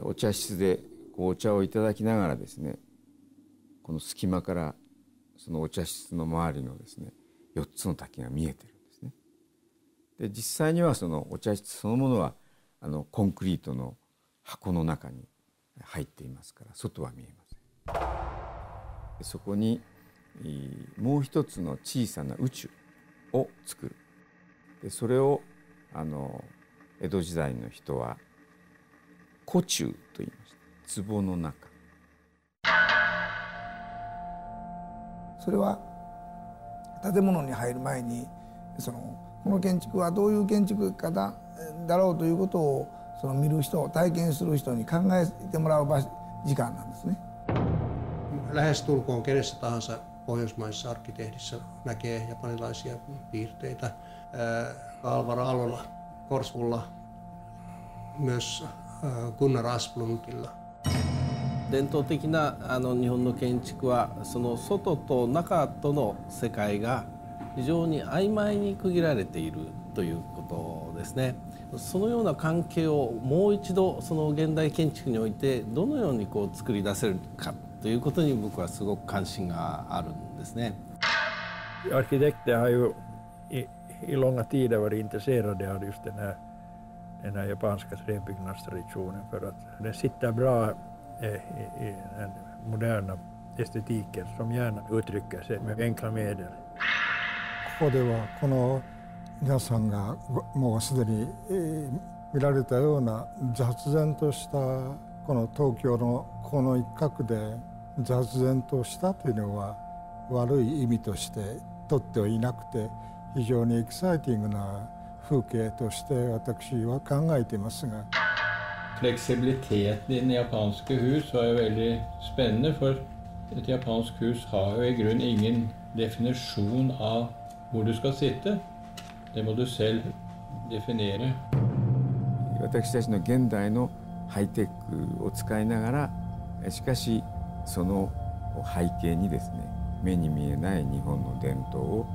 お茶室でこうお茶をいただきながらですねこの隙間からそのお茶室の周りのですね4つの滝が見えてるんですね。で実際にはそのお茶室そのものはあのコンクリートの箱の中に入っていますから外は見えません。でそこにもう一つの小さな宇宙を作るでそれをあの江戸時代の人は古中と言いました壺の中それは建物に入る前にそのこの建築はどういう建築家だだろうということをその見る人体験する人に考えてもらう時間なんですね。Lähestulkoon kenessä tahansa pohjoismaisessa arkkitehdissä näkee japanilaisia piirteitä. Alvaro Alolla, Korsvulla, myös Gunnar Asplundilla. 伝統的なあの日本の建築はその外と中との世界が非常に曖昧に区切られているということですね。そのような関係をもう一度その現代建築においてどのようにこう作り出せるかということに僕はすごく関心があるんですね。Arkitekter har ju i, i långa tider varit intresserade av just den här, den här japanska träbyggnadstraditionen för att den sitter bra i, i den moderna estetiken som gärna uttrycker sig med enkla medel. ここではこの皆さんがもうすでに、えー、見られたような雑然としたこの東京のこの一角で雑然としたというのは悪い意味として取ってはいなくて非常にエキサイティングな風景として私は考えていますが。Fleksibiliteten i japanske hus var jo veldig spennende, for et japansk hus har jo i grunnen ingen definisjon av hvor du skal sitte. Det må du selv definere. 私たちの現代のハイテクを使いながらしかしその背景にですね目に見えない日本の伝統を